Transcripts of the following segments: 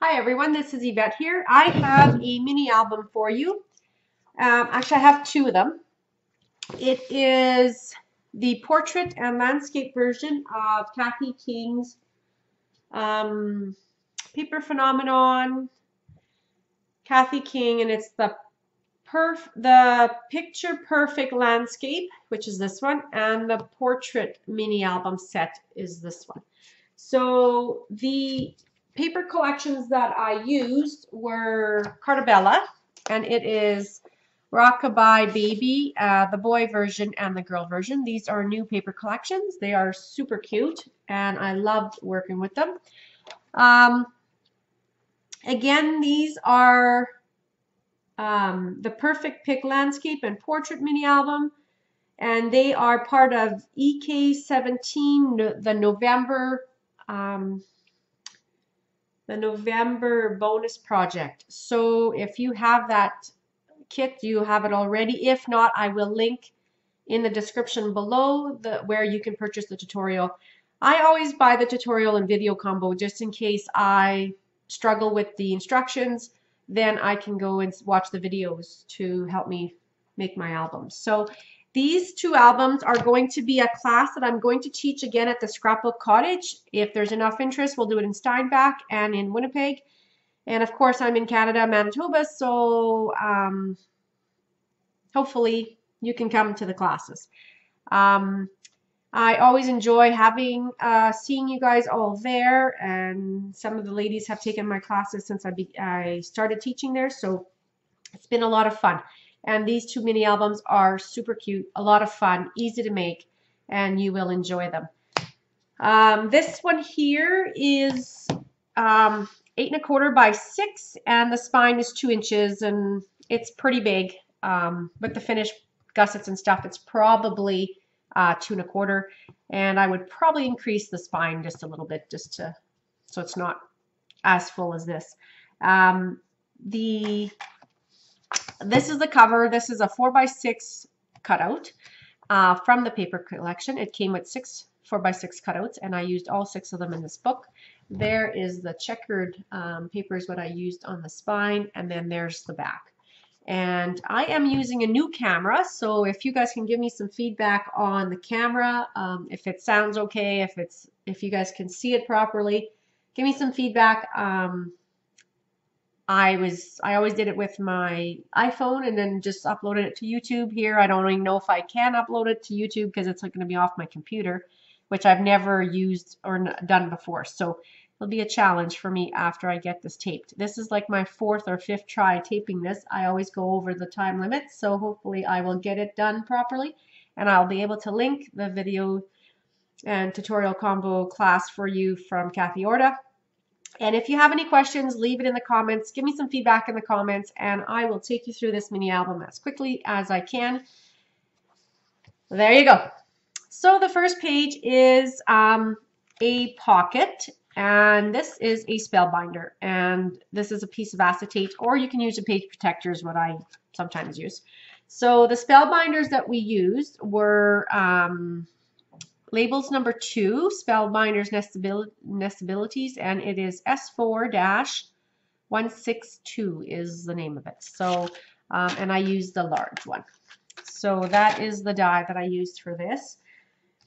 Hi everyone, this is Yvette here. I have a mini album for you. Um, actually, I have two of them. It is the portrait and landscape version of Kathy King's um, Paper Phenomenon, Kathy King, and it's the perf the picture perfect landscape, which is this one, and the portrait mini album set is this one. So the paper collections that I used were Carta Bella, and it is Rock-a-bye Baby, uh, the boy version and the girl version. These are new paper collections. They are super cute, and I loved working with them. Um, again, these are um, the Perfect Pick Landscape and Portrait mini album, and they are part of EK17, the November um, the November bonus project. So if you have that kit, you have it already. If not, I will link in the description below the where you can purchase the tutorial. I always buy the tutorial and video combo just in case I struggle with the instructions. Then I can go and watch the videos to help me make my albums. So these two albums are going to be a class that I'm going to teach again at the Scrapbook Cottage. If there's enough interest, we'll do it in Steinbach and in Winnipeg. And of course, I'm in Canada, Manitoba, so um, hopefully you can come to the classes. Um, I always enjoy having uh, seeing you guys all there, and some of the ladies have taken my classes since I, be, I started teaching there, so it's been a lot of fun. And these two mini albums are super cute, a lot of fun, easy to make, and you will enjoy them. Um, this one here is um, eight and a quarter by six, and the spine is two inches, and it's pretty big. Um, with the finished gussets and stuff, it's probably uh, two and a quarter, and I would probably increase the spine just a little bit, just to so it's not as full as this. Um, the this is the cover. This is a 4x6 cutout uh, from the paper collection. It came with six 4x6 cutouts, and I used all six of them in this book. There is the checkered um, paper is what I used on the spine, and then there's the back. And I am using a new camera, so if you guys can give me some feedback on the camera, um, if it sounds okay, if it's if you guys can see it properly, give me some feedback. Um, I was I always did it with my iPhone and then just uploaded it to YouTube here. I don't even know if I can upload it to YouTube because it's going to be off my computer, which I've never used or done before. So it'll be a challenge for me after I get this taped. This is like my fourth or fifth try taping this. I always go over the time limit, so hopefully I will get it done properly and I'll be able to link the video and tutorial combo class for you from Kathy Orta and if you have any questions, leave it in the comments. Give me some feedback in the comments, and I will take you through this mini album as quickly as I can. There you go. So the first page is um, a pocket, and this is a spellbinder, and this is a piece of acetate, or you can use a page protector is what I sometimes use. So the spellbinders that we used were um, labels number two, spell Spellbinders Nestabilities, and it is S4-162 is the name of it. So, um, and I use the large one. So that is the die that I used for this.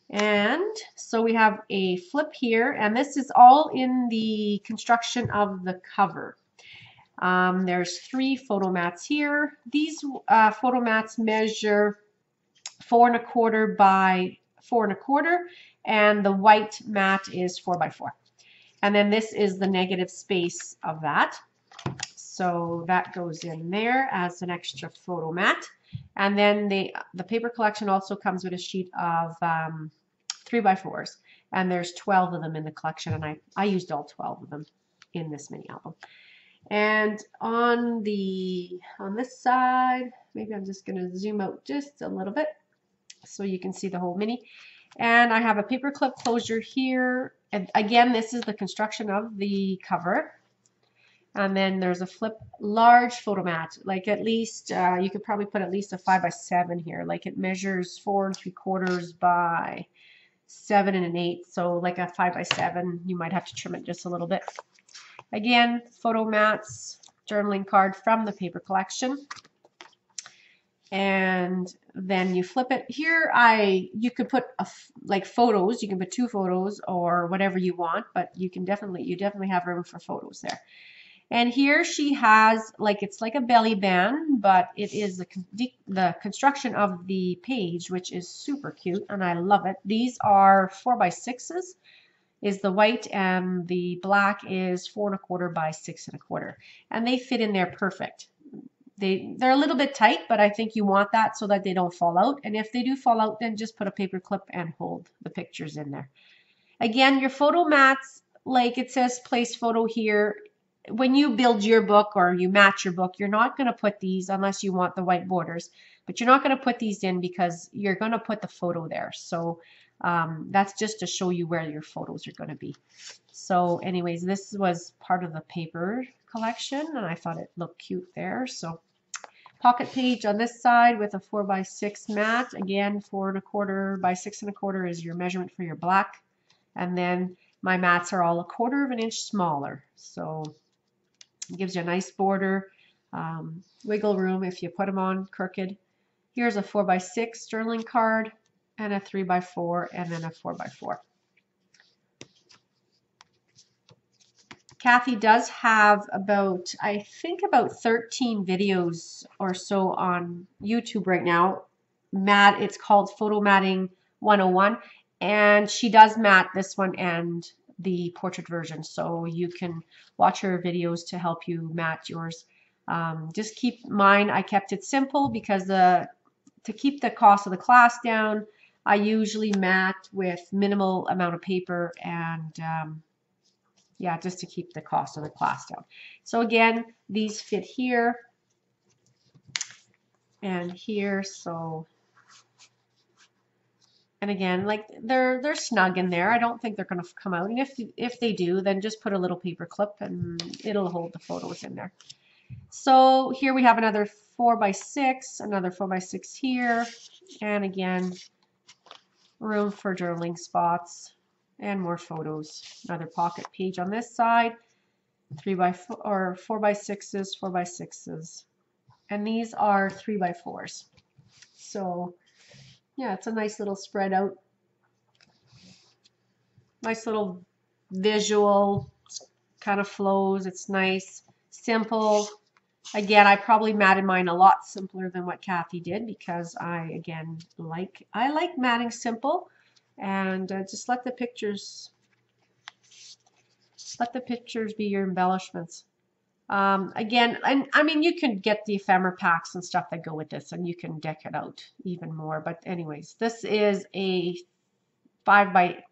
And so we have a flip here, and this is all in the construction of the cover. Um, there's three photo mats here. These uh, photo mats measure four and a quarter by four and a quarter, and the white mat is four by four. And then this is the negative space of that. So that goes in there as an extra photo mat. And then the, the paper collection also comes with a sheet of um, three by fours. And there's 12 of them in the collection, and I, I used all 12 of them in this mini album. And on the on this side, maybe I'm just going to zoom out just a little bit so you can see the whole mini. And I have a paper clip closure here. And again, this is the construction of the cover. And then there's a flip large photo mat, like at least, uh, you could probably put at least a five by seven here. Like it measures four and three quarters by seven and an eighth. So like a five by seven, you might have to trim it just a little bit. Again, photo mats, journaling card from the paper collection. And then you flip it here. I you could put a, like photos. You can put two photos or whatever you want, but you can definitely you definitely have room for photos there. And here she has like it's like a belly band, but it is the the construction of the page, which is super cute, and I love it. These are four by sixes is the white and the black is four and a quarter by six and a quarter. And they fit in there perfect. They, they're a little bit tight, but I think you want that so that they don't fall out. And if they do fall out, then just put a paper clip and hold the pictures in there. Again, your photo mats, like it says place photo here, when you build your book or you match your book, you're not going to put these unless you want the white borders, but you're not going to put these in because you're going to put the photo there. So um, that's just to show you where your photos are going to be. So anyways, this was part of the paper collection and I thought it looked cute there. So pocket page on this side with a four by six mat. Again, four and a quarter by six and a quarter is your measurement for your black. And then my mats are all a quarter of an inch smaller. So it gives you a nice border, um, wiggle room if you put them on crooked. Here's a four by six journaling card and a 3 by 4 and then a 4 by 4 Kathy does have about, I think about 13 videos or so on YouTube right now. Mat, it's called Photo Matting 101. And she does mat this one and the portrait version. So you can watch her videos to help you mat yours. Um, just keep mine, I kept it simple because the to keep the cost of the class down, I usually mat with minimal amount of paper and um, yeah, just to keep the cost of the class down. So again, these fit here and here, so and again, like they're they're snug in there. I don't think they're going to come out. And if if they do, then just put a little paper clip and it'll hold the photos in there. So here we have another four by six, another four by six here, and again room for journaling spots and more photos. Another pocket page on this side, three by four or four by sixes, four by sixes. And these are three by fours. So yeah, it's a nice little spread out. Nice little visual kind of flows. It's nice, simple, Again, I probably matted mine a lot simpler than what Kathy did because I, again, like, I like matting simple and uh, just let the pictures, let the pictures be your embellishments. Um, again, and I mean, you can get the ephemera packs and stuff that go with this and you can deck it out even more. But anyways, this is a five by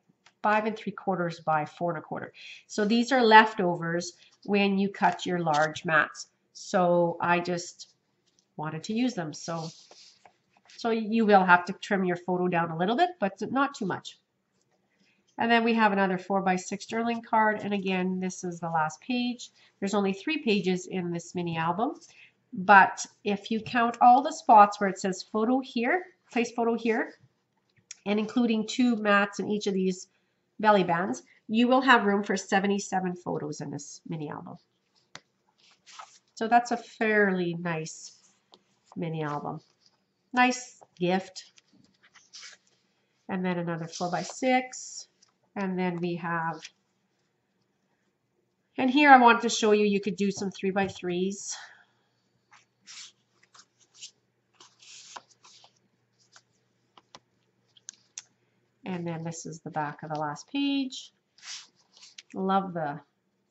five and three quarters by four and a quarter. So these are leftovers when you cut your large mats. So I just wanted to use them. So, so you will have to trim your photo down a little bit, but not too much. And then we have another 4x6 journaling card. And again, this is the last page. There's only three pages in this mini album. But if you count all the spots where it says photo here, place photo here, and including two mats in each of these belly bands, you will have room for 77 photos in this mini album. So that's a fairly nice mini album. Nice gift. And then another 4x6. And then we have, and here I wanted to show you, you could do some 3x3s. And then this is the back of the last page. Love the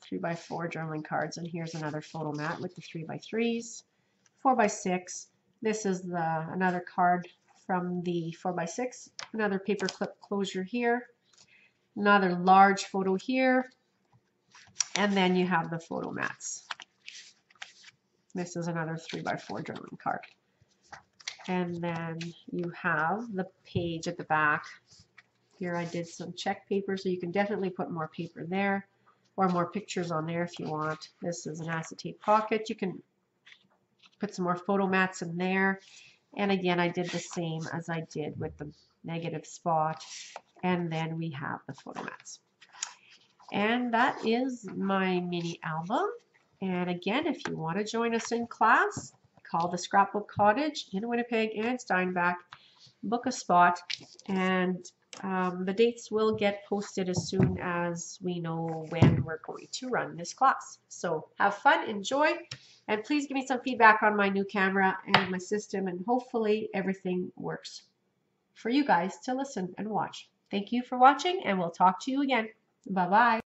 3 by 4 journaling cards. And here's another photo mat with the 3 by 3s 4 by 6 This is the another card from the 4 by 6 Another paper clip closure here. Another large photo here. And then you have the photo mats. This is another 3 by 4 journaling card. And then you have the page at the back. Here I did some check paper, so you can definitely put more paper there or more pictures on there if you want. This is an acetate pocket. You can put some more photo mats in there. And again, I did the same as I did with the negative spot. And then we have the photo mats. And that is my mini album. And again, if you want to join us in class, call the Scrapbook Cottage in Winnipeg and Steinbach, book a spot, and um, the dates will get posted as soon as we know when we're going to run this class. So have fun, enjoy, and please give me some feedback on my new camera and my system, and hopefully everything works for you guys to listen and watch. Thank you for watching, and we'll talk to you again. Bye-bye.